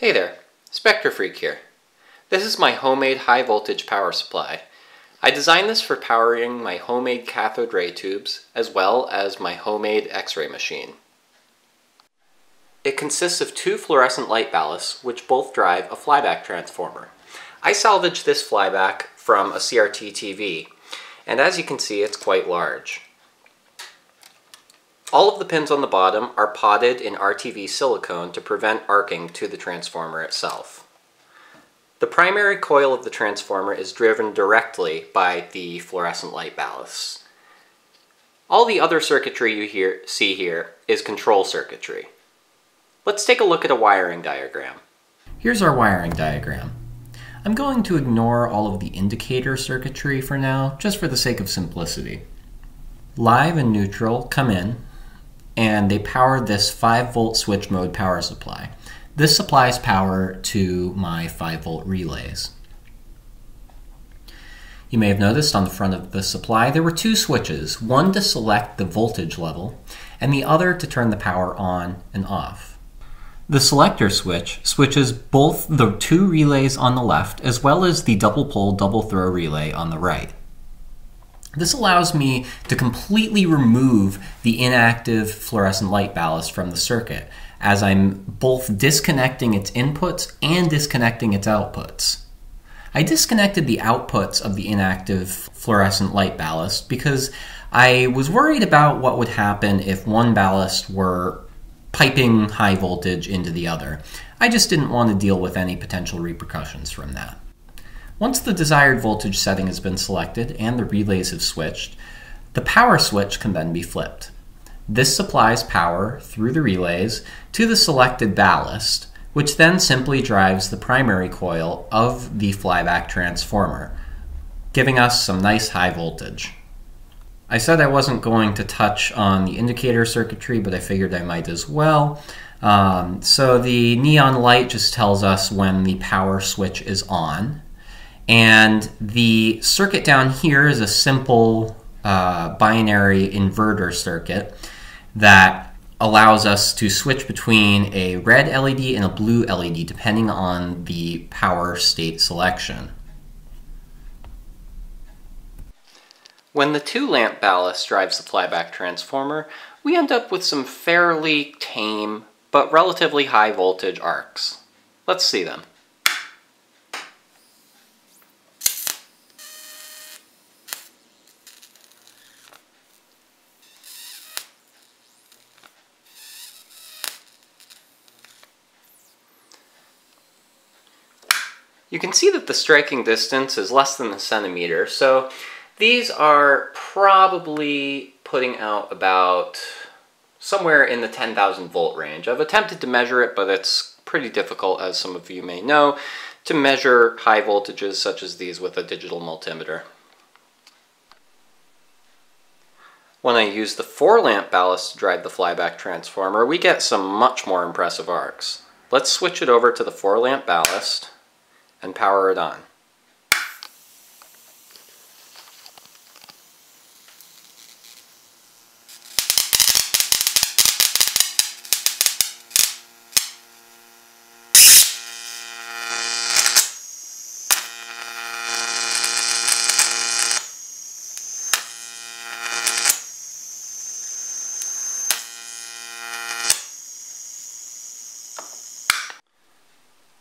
Hey there, Spectrofreak here. This is my homemade high voltage power supply. I designed this for powering my homemade cathode ray tubes as well as my homemade x-ray machine. It consists of two fluorescent light ballasts which both drive a flyback transformer. I salvaged this flyback from a CRT TV and as you can see it's quite large. All of the pins on the bottom are potted in RTV silicone to prevent arcing to the transformer itself. The primary coil of the transformer is driven directly by the fluorescent light ballasts. All the other circuitry you hear, see here is control circuitry. Let's take a look at a wiring diagram. Here's our wiring diagram. I'm going to ignore all of the indicator circuitry for now, just for the sake of simplicity. Live and neutral come in and they power this 5 volt switch mode power supply. This supplies power to my 5 volt relays. You may have noticed on the front of the supply there were two switches, one to select the voltage level and the other to turn the power on and off. The selector switch switches both the two relays on the left as well as the double pole double throw relay on the right. This allows me to completely remove the inactive fluorescent light ballast from the circuit as I'm both disconnecting its inputs and disconnecting its outputs. I disconnected the outputs of the inactive fluorescent light ballast because I was worried about what would happen if one ballast were piping high voltage into the other. I just didn't want to deal with any potential repercussions from that. Once the desired voltage setting has been selected and the relays have switched, the power switch can then be flipped. This supplies power through the relays to the selected ballast, which then simply drives the primary coil of the flyback transformer, giving us some nice high voltage. I said I wasn't going to touch on the indicator circuitry, but I figured I might as well. Um, so the neon light just tells us when the power switch is on, and the circuit down here is a simple uh, binary inverter circuit that allows us to switch between a red LED and a blue LED depending on the power state selection. When the two lamp ballast drives the flyback transformer, we end up with some fairly tame but relatively high voltage arcs. Let's see them. You can see that the striking distance is less than a centimeter, so these are probably putting out about somewhere in the 10,000 volt range. I've attempted to measure it, but it's pretty difficult, as some of you may know, to measure high voltages such as these with a digital multimeter. When I use the 4 lamp ballast to drive the flyback transformer, we get some much more impressive arcs. Let's switch it over to the 4 lamp ballast and power it on.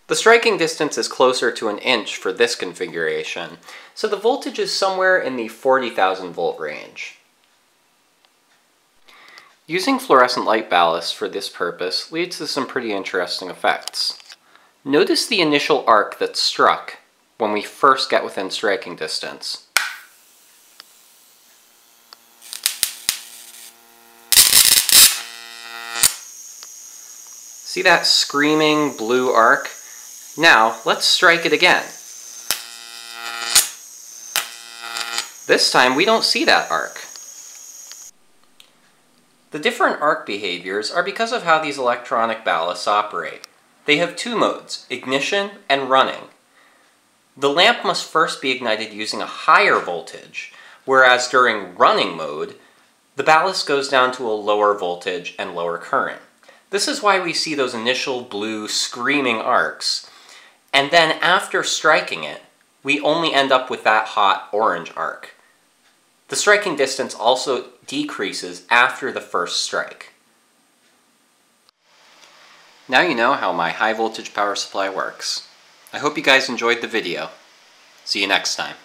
The striking distance is closer to an inch for this configuration, so the voltage is somewhere in the 40,000 volt range. Using fluorescent light ballast for this purpose leads to some pretty interesting effects. Notice the initial arc that's struck when we first get within striking distance. See that screaming blue arc? Now, let's strike it again. This time, we don't see that arc. The different arc behaviors are because of how these electronic ballasts operate. They have two modes, ignition and running. The lamp must first be ignited using a higher voltage, whereas during running mode, the ballast goes down to a lower voltage and lower current. This is why we see those initial blue screaming arcs. And then after striking it, we only end up with that hot orange arc. The striking distance also decreases after the first strike. Now you know how my high voltage power supply works. I hope you guys enjoyed the video. See you next time.